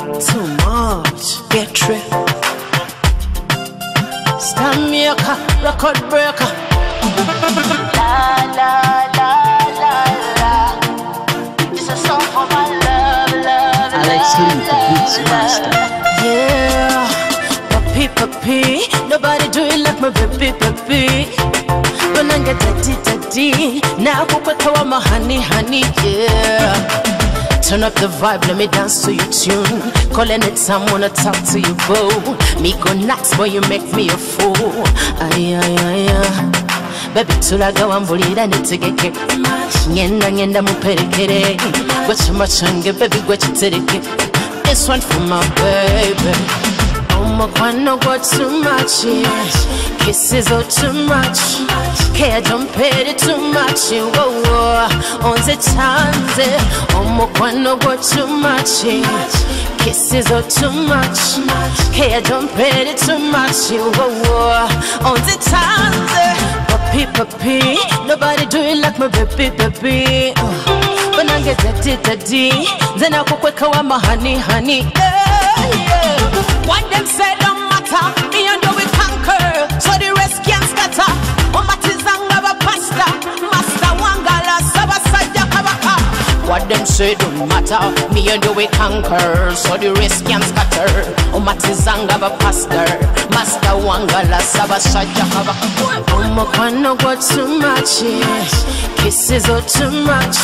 Too much. Get trip. Stand maker, record breaker. La la la la la. This a song for my love, love, Alex love, Lee, the beats love, master. Yeah, papi papi, nobody do it like my baby baby. Bananga daddy daddy, now go quick kawa my honey honey yeah. Turn up the vibe, let me dance to your tune. Calling it time, wanna talk to you, boo. Me go nuts, boy, you make me a fool. Ay, ay, ay, ay. Baby, tulaga wambulira netegeke ngenda ngenda muperekere gwe kima kyange baby gwe kitereke this one for my baby oh, omukwano gwo too much kisses are too much care don't pay it too much wowo onze tanze omukwano gwo too much. Kisses are too much. Care don't pay it too much. Wowo onze tanze Papi, papi, nobody do it like my baby, baby. Uh, When I get daddy, daddy, then I go quick with my honey, honey. Yeah, yeah. What them say them say don't matter, me and you we conquer, so the rest can scatter. Oh, Umatizanga ba pastor, master wangala, sabasaja kabaka. Omukwano oh, gwo too much, kisses are too much,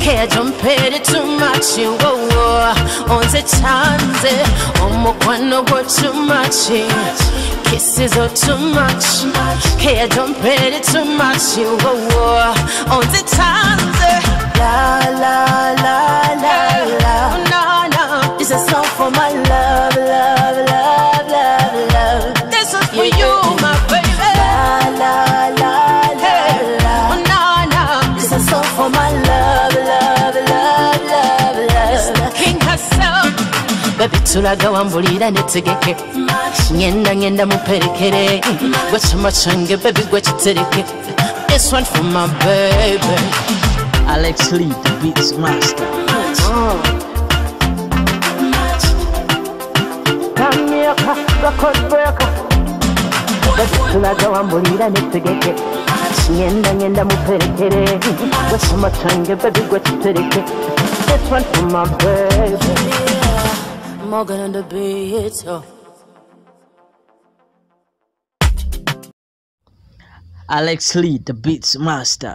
care don't pay it too much. Whoa, onze tanze, eh. omukwano oh, gwo too much. Kisses are too much, care don't pay it too much. Whoa, onze tanze. Song for my love, love, love, love, love. This is for you, my baby. La la la la la. No, oh, no. This is a song for my love, love, love, love, love. The king herself. Baby tulaga wambulira netegeke ngenda ngenda muperekere gwe kima kyange baby gwe kitereke this one for my baby Alex Lee, the beats master. Jamaica, record breaker. tulaga wambulira netegeke ngenda ngenda muperekere gwe kima kyange baby gwe kitereke this one for my baby Morgan on the beat, oh. Alex Lee, the beats master.